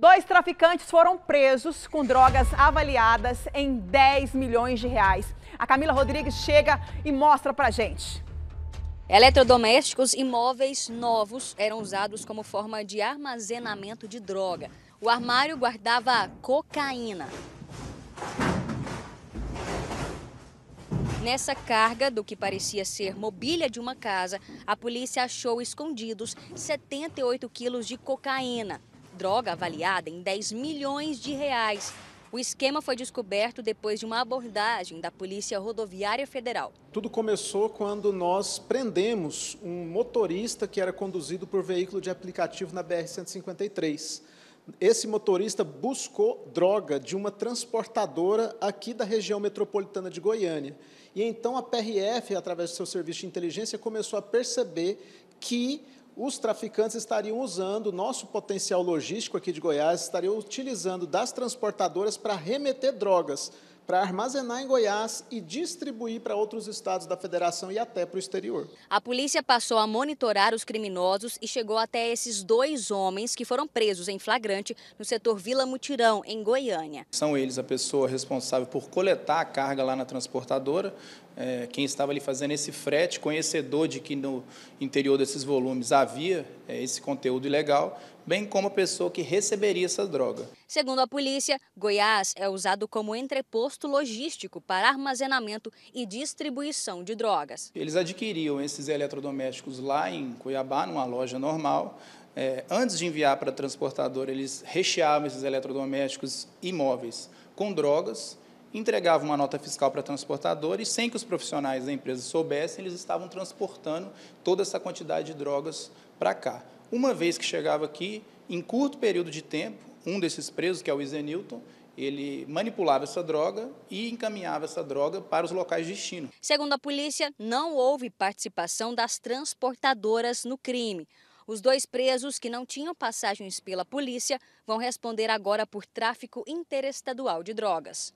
Dois traficantes foram presos com drogas avaliadas em 10 milhões de reais. A Camila Rodrigues chega e mostra pra gente. Eletrodomésticos e móveis novos eram usados como forma de armazenamento de droga. O armário guardava cocaína. Nessa carga do que parecia ser mobília de uma casa, a polícia achou escondidos 78 quilos de cocaína, droga avaliada em 10 milhões de reais. O esquema foi descoberto depois de uma abordagem da Polícia Rodoviária Federal. Tudo começou quando nós prendemos um motorista que era conduzido por veículo de aplicativo na BR-153. Esse motorista buscou droga de uma transportadora aqui da região metropolitana de Goiânia. E então a PRF, através do seu serviço de inteligência, começou a perceber que os traficantes estariam usando o nosso potencial logístico aqui de Goiás, estariam utilizando das transportadoras para remeter drogas, para armazenar em Goiás e distribuir para outros estados da federação e até para o exterior. A polícia passou a monitorar os criminosos e chegou até esses dois homens que foram presos em flagrante no setor Vila Mutirão, em Goiânia. São eles a pessoa responsável por coletar a carga lá na transportadora, é, quem estava ali fazendo esse frete, conhecedor de que no interior desses volumes havia é, esse conteúdo ilegal, bem como a pessoa que receberia essa droga. Segundo a polícia, Goiás é usado como entreposto logístico para armazenamento e distribuição de drogas. Eles adquiriam esses eletrodomésticos lá em Cuiabá, numa loja normal. É, antes de enviar para a transportadora, eles recheavam esses eletrodomésticos imóveis com drogas entregava uma nota fiscal para a transportadora e, sem que os profissionais da empresa soubessem, eles estavam transportando toda essa quantidade de drogas para cá. Uma vez que chegava aqui, em curto período de tempo, um desses presos, que é o Izenilton, ele manipulava essa droga e encaminhava essa droga para os locais de destino. Segundo a polícia, não houve participação das transportadoras no crime. Os dois presos que não tinham passagens pela polícia vão responder agora por tráfico interestadual de drogas.